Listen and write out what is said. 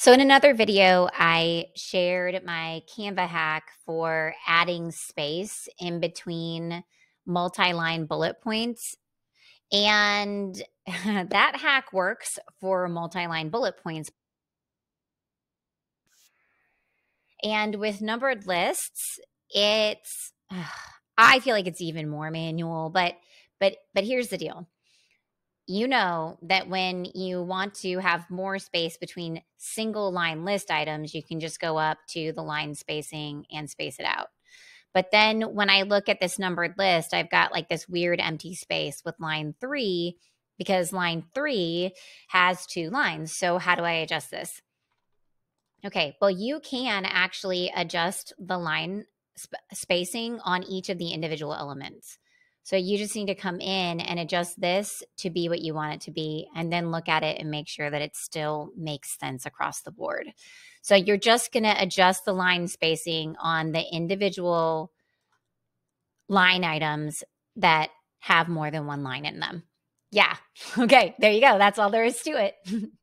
So, in another video, I shared my Canva hack for adding space in between multi line bullet points. And that hack works for multi line bullet points. And with numbered lists, it's, I feel like it's even more manual, but, but, but here's the deal you know that when you want to have more space between single line list items, you can just go up to the line spacing and space it out. But then when I look at this numbered list, I've got like this weird empty space with line three because line three has two lines. So, how do I adjust this? Okay, well, you can actually adjust the line sp- spacing on each of the individual elements. So you just need to come in and adjust this to be what you want it to be, and then look at it and make sure that it still makes sense across the board. So you're just going to adjust the line spacing on the individual line items that have more than one line in them. Yeah. Okay. There you go. That's all there is to it.